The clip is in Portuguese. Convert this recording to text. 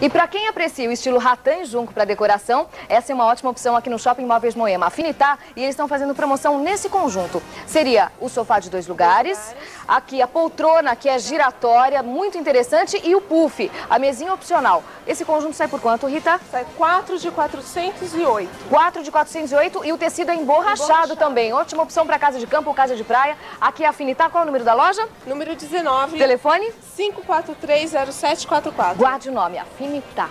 E para quem aprecia o estilo ratã e junco para decoração, essa é uma ótima opção aqui no Shopping Móveis Moema. Afinitar e eles estão fazendo promoção nesse conjunto. Seria o sofá de dois lugares, aqui a poltrona que é giratória, muito interessante, e o puff, a mesinha opcional. Esse conjunto sai por quanto, Rita? Sai 4 de 408. 4 de 408 e o tecido é emborrachado, emborrachado. também. Ótima opção para casa de campo ou casa de praia. Aqui é Afinitar, qual é o número da loja? Número 19. Telefone? 5430744. Guarde o nome, Afinitar. प्राथमिकता